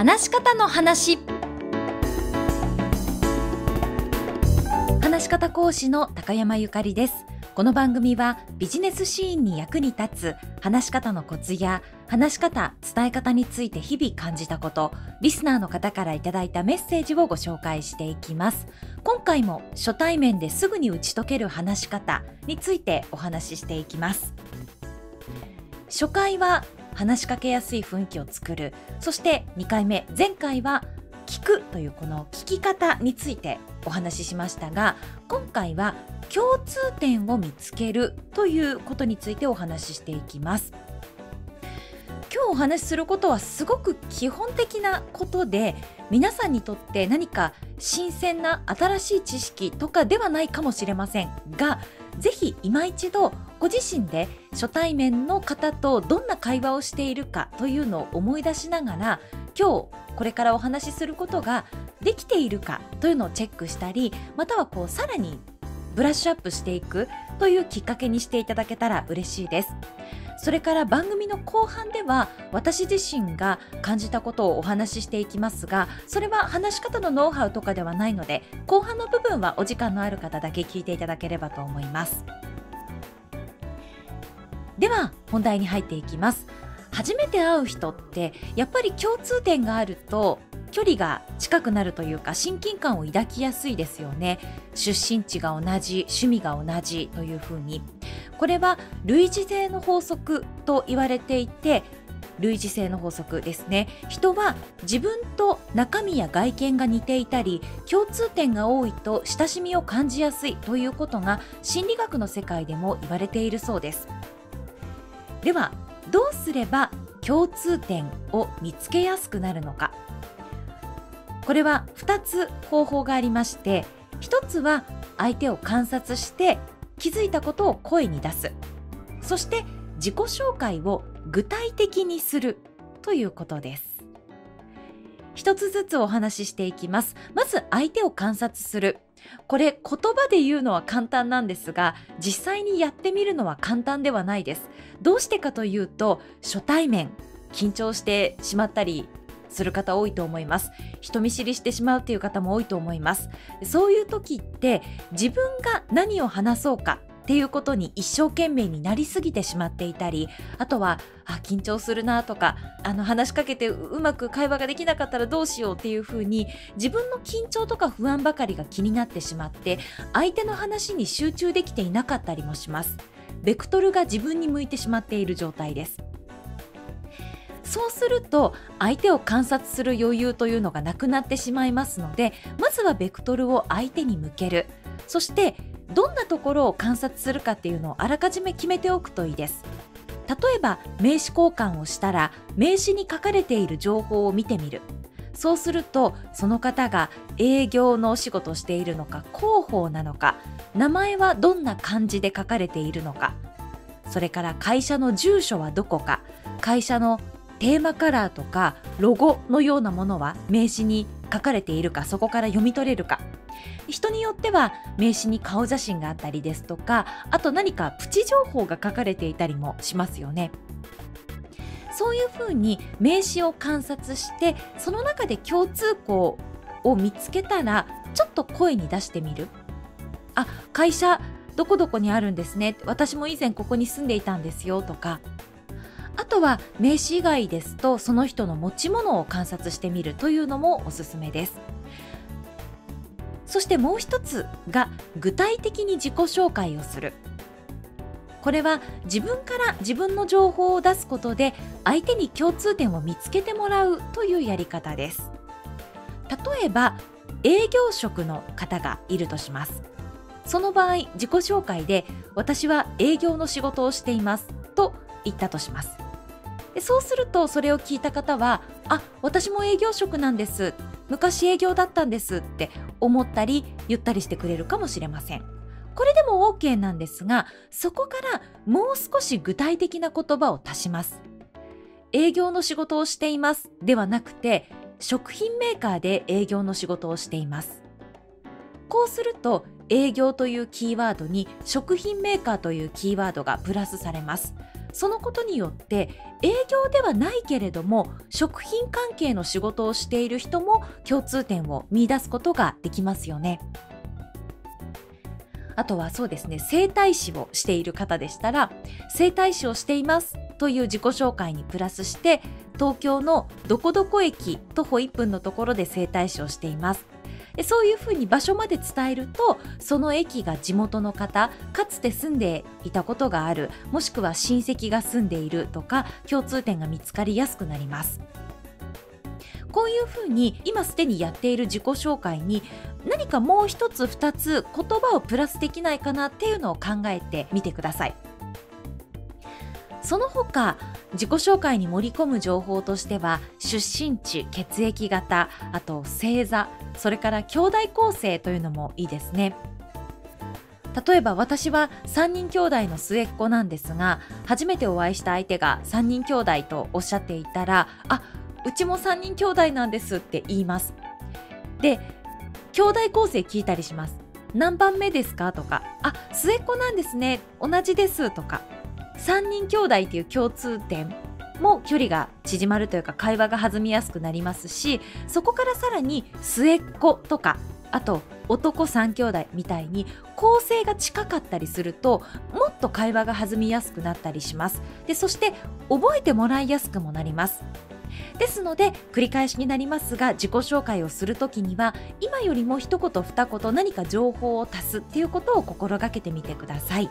話し方の話。話し方講師の高山ゆかりです。この番組はビジネスシーンに役に立つ話し方のコツや話し方伝え方について日々感じたことリスナーの方からいただいたメッセージをご紹介していきます。今回も初対面ですぐに打ち解ける話し方についてお話ししていきます。初回は話しかけやすい雰囲気を作る。そして2回目。前回は聞くというこの聞き方についてお話ししましたが今回は共通点を見つけるということについてお話ししていきます。今日お話しすることはすごく基本的なことで皆さんにとって何か新鮮な新しい知識とかではないかもしれませんがぜひ今一度ご自身で初対面の方とどんな会話をしているかというのを思い出しながら今日これからお話しすることができているかというのをチェックしたりまたはこうさらにブラッシュアップしていくというきっかけにしていただけたら嬉しいです。それから番組の後半では私自身が感じたことをお話ししていきますがそれは話し方のノウハウとかではないので後半の部分はお時間のある方だけ聞いていただければと思いますでは本題に入っていきます。初めて会う人ってやっぱり共通点があると距離が近くなるというか親近感を抱きやすいですよね。出身地が同じ趣味が同じというふうに。これは類似性の法則と言われていて類似性の法則ですね。人は自分と中身や外見が似ていたり共通点が多いと親しみを感じやすいということが心理学の世界でも言われているそうです。ではどうすれば共通点を見つけやすくなるのか。これは2つ方法がありまして1つは相手を観察して気づいたことを声に出す。そして自己紹介を具体的にするということです。一つずつお話ししていきます。まず相手を観察する。これ言葉で言うのは簡単なんですが実際にやってみるのは簡単ではないです。どうしてかというと初対面緊張してしまったりする方多いと思います。人見知りしてしまうという方も多いと思います。そういう時って自分が何を話そうかっていうことに一生懸命になりすぎてしまっていたりあとはあ緊張するなとかあの話しかけてうまく会話ができなかったらどうしようっていうふうに自分の緊張とか不安ばかりが気になってしまって相手の話に集中できていなかったりもします。ベクトルが自分に向いてしまっている状態です。そうすると相手を観察する余裕というのがなくなってしまいますのでまずはベクトルを相手に向ける。そしてどんなところを観察するかっていうのをあらかじめ決めておくといいです。例えば名刺交換をしたら名刺に書かれている情報を見てみる。そうするとその方が営業のお仕事をしているのか広報なのか名前はどんな漢字で書かれているのか。それから会社の住所はどこか。会社のテーマカラーとかロゴのようなものは名刺に書かれているかそこから読み取れるか人によっては名刺に顔写真があったりですとかあと何かプチ情報が書かれていたりもしますよね。そういうふうに名刺を観察してその中で共通項を見つけたらちょっと声に出してみる。あ会社どこどこにあるんですね私も以前ここに住んでいたんですよとかあとは名刺以外ですとその人の持ち物を観察してみるというのもおすすめです。そしてもう一つが具体的に自己紹介をする。これは自分から自分の情報を出すことで相手に共通点を見つけてもらうというやり方です。例えば営業職の方がいるとします。その場合自己紹介で私は営業の仕事をしていますと言ったとします。でそうするとそれを聞いた方はあ私も営業職なんです。昔営業だったんですって思ったり言ったりしてくれるかもしれません。これでも OK なんですがそこからもう少し具体的な言葉を足します。営業の仕事をしていますではなくて食品メーカーで営業の仕事をしています。こうすると営業というキーワードに食品メーカーというキーワードがプラスされます。そのことによって営業ではないけれども食品関係の仕事をしている人も共通点を見出すことができますよね。あとはそうですね整体師をしている方でしたら整体師をしていますという自己紹介にプラスして東京のどこどこ駅徒歩1分のところで整体師をしていますそういうふうに場所まで伝えるとその駅が地元の方かつて住んでいたことがあるもしくは親戚が住んでいるとか共通点が見つかりやすくなります。こういうふうに今すでにやっている自己紹介に何かもう一つ二つ言葉をプラスできないかなっていうのを考えてみてください。その他自己紹介に盛り込む情報としては出身地血液型あと星座それから兄弟構成というのもいいですね。例えば私は3人兄弟の末っ子なんですが初めてお会いした相手が3人兄弟とおっしゃっていたらあうちも3人兄弟なんですって言います。で兄弟構成聞いたりします。何番目ですか？とかあ末っ子なんですね。同じです。とか。3人兄弟っていう共通点も距離が縮まるというか会話が弾みやすくなりますしそこからさらに末っ子とかあと男3兄弟みたいに構成が近かったりするともっと会話が弾みやすくなったりします。でそして覚えてもらいやすくもなります。ですので繰り返しになりますが自己紹介をする時には今よりも一言二言何か情報を足すっていうことを心がけてみてください。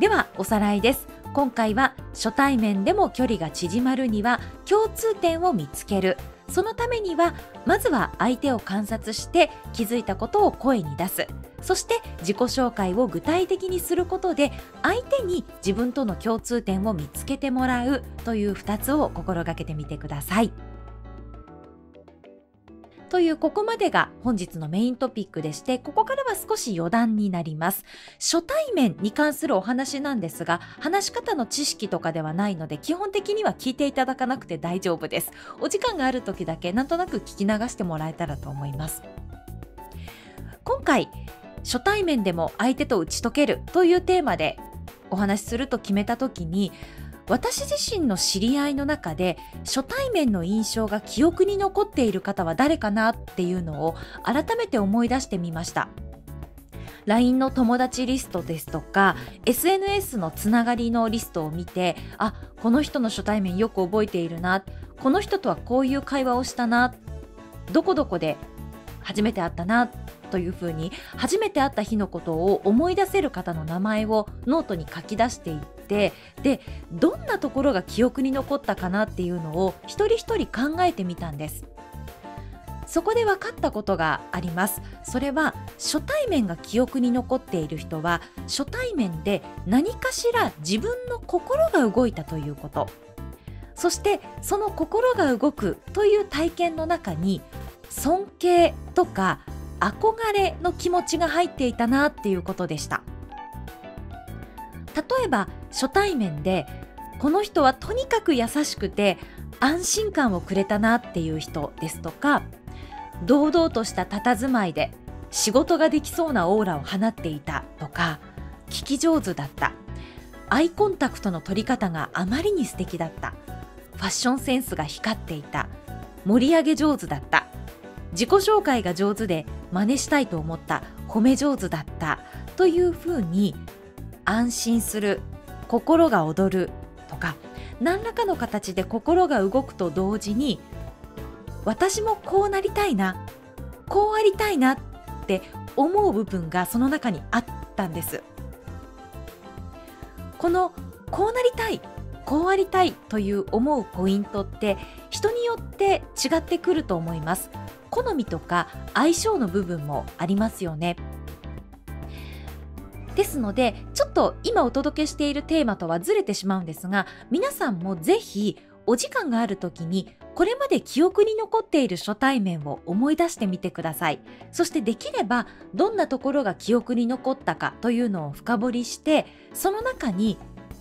ではおさらいです。今回は初対面でも距離が縮まるには共通点を見つける。そのためにはまずは相手を観察して気づいたことを声に出す。そして自己紹介を具体的にすることで相手に自分との共通点を見つけてもらうという2つを心がけてみてください。というここまでが本日のメイントピックでしてここからは少し余談になります。初対面に関するお話なんですが話し方の知識とかではないので基本的には聞いていただかなくて大丈夫です。お時間がある時だけなんとなく聞き流してもらえたらと思います。今回初対面でも相手と打ち解けるというテーマでお話しすると決めた時に私自身の知り合いの中で初対面の印象が記憶に残っている方は誰かなっていうのを改めて思い出してみました。LINE の友達リストですとか SNS のつながりのリストを見てあこの人の初対面よく覚えているなこの人とはこういう会話をしたなどこどこで初めて会ったなというふうに初めて会った日のことを思い出せる方の名前をノートに書き出していってでどんなところが記憶に残ったかなっていうのを一人一人考えてみたんです。そこで分かったことがあります。それは初対面が記憶に残っている人は初対面で何かしら自分の心が動いたということ。そしてその心が動くという体験の中に尊敬とか憧れの気持ちが入っていたなっていうことでした。例えば初対面でこの人はとにかく優しくて安心感をくれたなっていう人ですとか堂々とした佇まいで仕事ができそうなオーラを放っていたとか聞き上手だった。アイコンタクトの取り方があまりに素敵だった。ファッションセンスが光っていた。盛り上げ上手だった。自己紹介が上手で真似したいと思った。褒め上手だった。というふうに安心する心が躍るとか何らかの形で心が動くと同時に私もこうなりたいなこうありたいなって思う部分がその中にあったんですこのこうなりたいこうありたいという思うポイントって人によって違ってくると思います好みとか相性の部分もありますよね。ですのでちょっと今お届けしているテーマとはずれてしまうんですが皆さんもぜひお時間がある時にこれまで記憶に残っている初対面を思い出してみてください。そしてできればどんなところが記憶に残ったかというのを深掘りしてその中に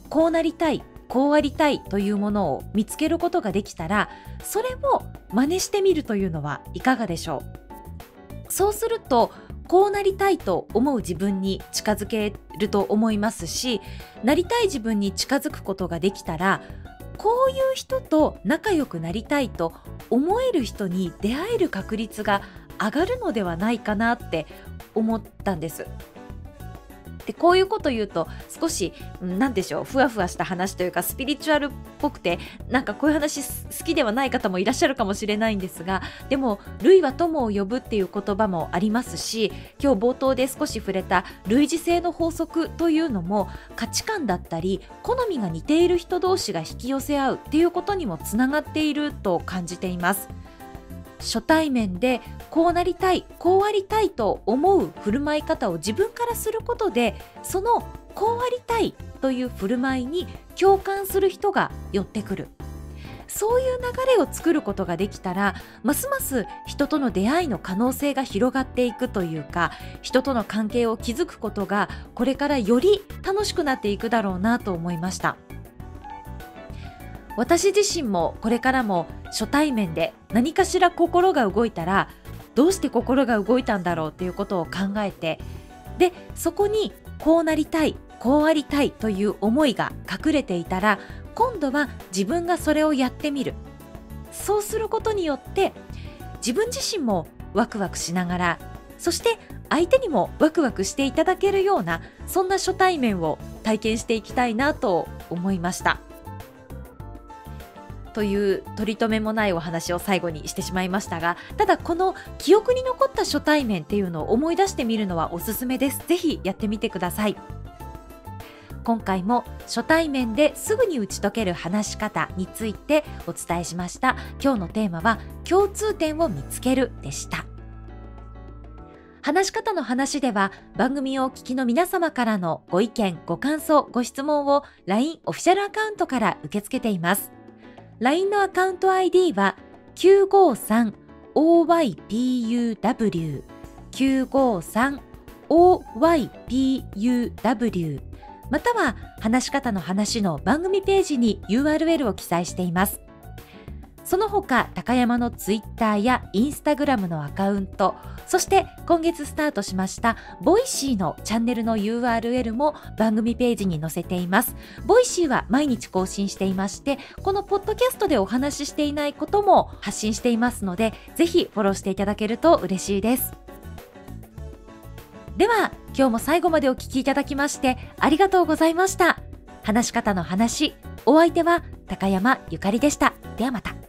こうなりたいこうありたいというものを見つけることができたらそれを真似してみるというのはいかがでしょう。そうするとこうなりたいと思う自分に近づけると思いますしなりたい自分に近づくことができたらこういう人と仲良くなりたいと思える人に出会える確率が上がるのではないかなって思ったんです。でこういうこと言うと少し何でしょうふわふわした話というかスピリチュアルっぽくてなんかこういう話好きではない方もいらっしゃるかもしれないんですがでも「類は友を呼ぶ」っていう言葉もありますし今日冒頭で少し触れた類似性の法則というのも価値観だったり好みが似ている人同士が引き寄せ合うっていうことにもつながっていると感じています。初対面でこうなりたいこうありたいと思う振る舞い方を自分からすることでそのこうありたいという振る舞いに共感する人が寄ってくるそういう流れを作ることができたらますます人との出会いの可能性が広がっていくというか人との関係を築くことがこれからより楽しくなっていくだろうなと思いました。私自身もこれからも初対面で何かしら心が動いたらどうして心が動いたんだろうっていうことを考えてでそこにこうなりたいこうありたいという思いが隠れていたら今度は自分がそれをやってみるそうすることによって自分自身もワクワクしながらそして相手にもワクワクしていただけるようなそんな初対面を体験していきたいなと思いました。という取り留めもないお話を最後にしてしまいましたがただこの記憶に残った初対面っていうのを思い出してみるのはおすすめです。ぜひやってみてください。今回も初対面ですぐに打ち解ける話し方についてお伝えしました。今日のテーマは共通点を見つけるでした。話し方の話では番組をお聞きの皆様からのご意見、ご感想、ご質問を LINE オフィシャルアカウントから受け付けています。LINE のアカウント ID は 953OYPUW 953OYPUW または話し方の話の番組ページに URL を記載しています。その他、高山のツイッターやインスタグラムのアカウント、そして今月スタートしました Voicy のチャンネルの URL も番組ページに載せています。Voicy は毎日更新していまして、このポッドキャストでお話ししていないことも発信していますので、ぜひフォローしていただけると嬉しいです。では、今日も最後までお聴きいただきましてありがとうございました。話し方の話、お相手は高山ゆかりでした。ではまた。